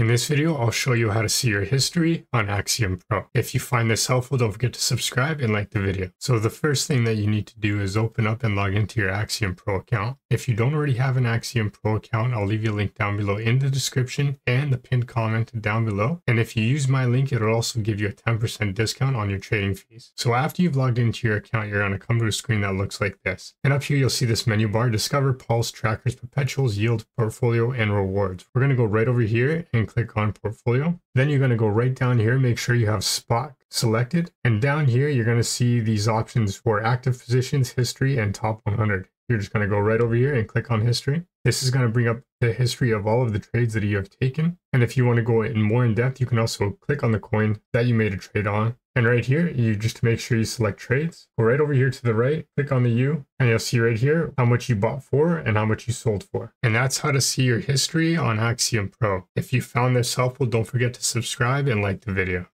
In this video, I'll show you how to see your history on Axiom Pro. If you find this helpful, don't forget to subscribe and like the video. So the first thing that you need to do is open up and log into your Axiom Pro account. If you don't already have an Axiom Pro account, I'll leave you a link down below in the description and the pinned comment down below. And if you use my link, it'll also give you a 10% discount on your trading fees. So after you've logged into your account, you're going to come to a screen that looks like this. And up here, you'll see this menu bar, Discover, Pulse, Trackers, Perpetuals, Yield, Portfolio, and Rewards. We're going to go right over here and click on Portfolio. Then you're going to go right down here, make sure you have Spot selected. And down here, you're going to see these options for active positions, history, and top 100. You're just going to go right over here and click on history. This is going to bring up the history of all of the trades that you have taken. And if you want to go in more in depth, you can also click on the coin that you made a trade on. And right here, you just make sure you select trades, go right over here to the right, click on the U, and you'll see right here how much you bought for and how much you sold for. And that's how to see your history on Axiom Pro. If you found this helpful, don't forget to subscribe and like the video.